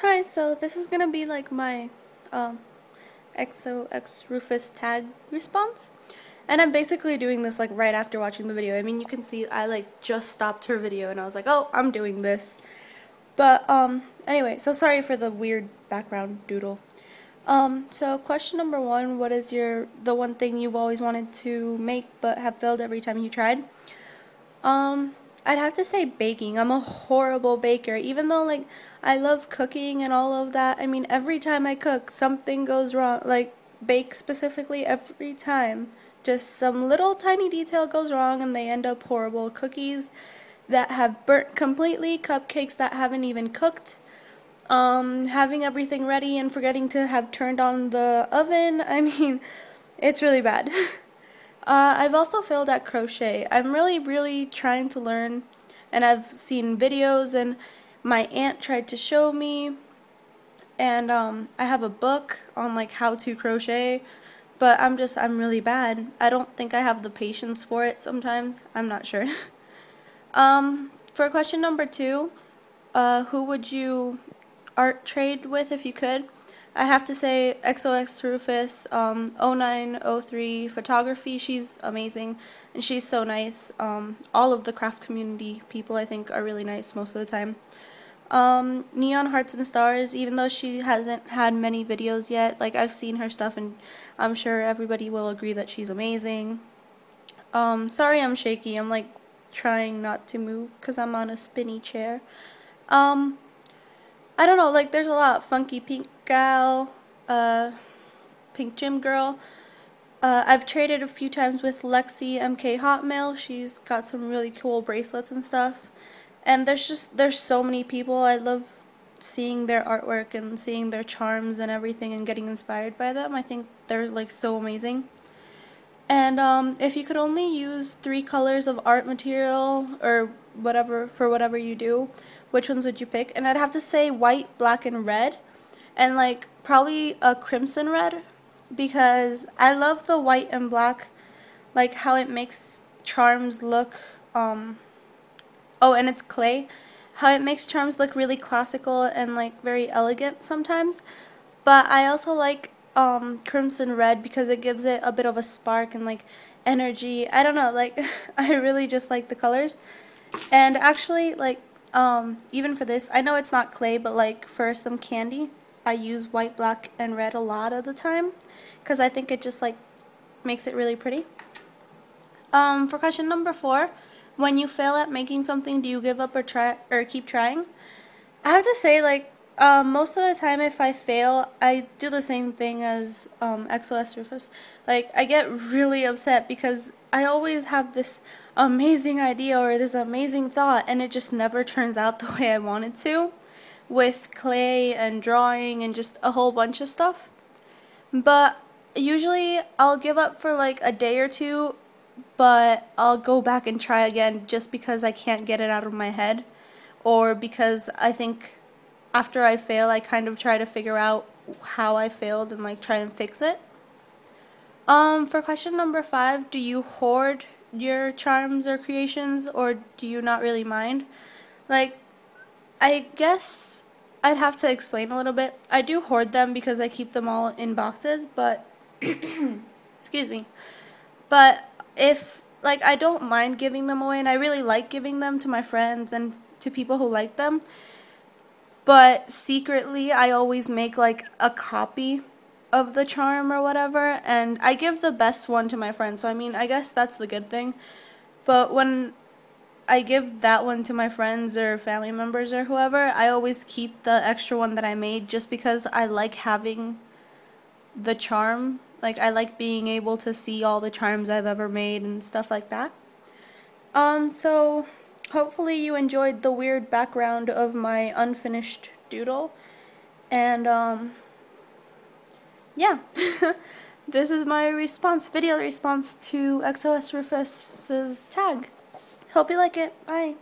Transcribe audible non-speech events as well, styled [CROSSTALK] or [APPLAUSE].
Hi, so this is gonna be like my um, XOX Rufus tag response. And I'm basically doing this like right after watching the video. I mean, you can see I like just stopped her video and I was like, oh, I'm doing this. But um, anyway, so sorry for the weird background doodle. Um, so question number one, what is your, the one thing you've always wanted to make but have failed every time you tried? Um, I'd have to say baking. I'm a horrible baker. Even though like I love cooking and all of that. I mean, every time I cook, something goes wrong. Like bake specifically, every time, just some little tiny detail goes wrong and they end up horrible. Cookies that have burnt completely, cupcakes that haven't even cooked. Um, having everything ready and forgetting to have turned on the oven. [LAUGHS] I mean, it's really bad. [LAUGHS] Uh, I've also failed at crochet. I'm really, really trying to learn, and I've seen videos, and my aunt tried to show me, and um, I have a book on like how to crochet, but I'm just, I'm really bad. I don't think I have the patience for it sometimes. I'm not sure. [LAUGHS] um, for question number two, uh, who would you art trade with if you could? I have to say XOX Rufus, um, 0903 photography, she's amazing and she's so nice. Um, all of the craft community people I think are really nice most of the time. Um, Neon Hearts and Stars, even though she hasn't had many videos yet, like I've seen her stuff and I'm sure everybody will agree that she's amazing. Um, sorry I'm shaky, I'm like trying not to move because I'm on a spinny chair. Um, I don't know, like there's a lot. Funky Pink Gal, uh, Pink Gym Girl. Uh, I've traded a few times with Lexi MK Hotmail. She's got some really cool bracelets and stuff. And there's just, there's so many people. I love seeing their artwork and seeing their charms and everything and getting inspired by them. I think they're like so amazing. And um, if you could only use three colors of art material or whatever for whatever you do, which ones would you pick? And I'd have to say white, black, and red. And like probably a crimson red because I love the white and black, like how it makes charms look, um, oh, and it's clay, how it makes charms look really classical and like very elegant sometimes. But I also like um, crimson red because it gives it a bit of a spark and like energy. I don't know, like [LAUGHS] I really just like the colors. And actually, like um, even for this, I know it's not clay, but like for some candy, I use white, black, and red a lot of the time because I think it just like makes it really pretty. Um, for question number four, when you fail at making something, do you give up or try or keep trying? I have to say, like um, most of the time, if I fail, I do the same thing as um, XOX Rufus. Like I get really upset because I always have this amazing idea or this amazing thought and it just never turns out [LAUGHS] the way I wanted to with clay and drawing and just a whole bunch of stuff. But usually I'll give up for like a day or two, but I'll go back and try again just because I can't get it out of my head or because I think after I fail I kind of try to figure out how I failed and like try and fix it. Um, for question number five, do you hoard your charms or creations or do you not really mind? Like, I guess I'd have to explain a little bit. I do hoard them because I keep them all in boxes, but, [COUGHS] excuse me, but if, like, I don't mind giving them away and I really like giving them to my friends and to people who like them, but secretly I always make, like, a copy of the charm or whatever and I give the best one to my friends. So I mean I guess that's the good thing. But when I give that one to my friends or family members or whoever I always keep the extra one that I made just because I like having the charm. Like I like being able to see all the charms I've ever made and stuff like that. Um so hopefully you enjoyed the weird background of my unfinished doodle and um yeah, [LAUGHS] this is my response, video response to XOX Rufus's tag. Hope you like it. Bye.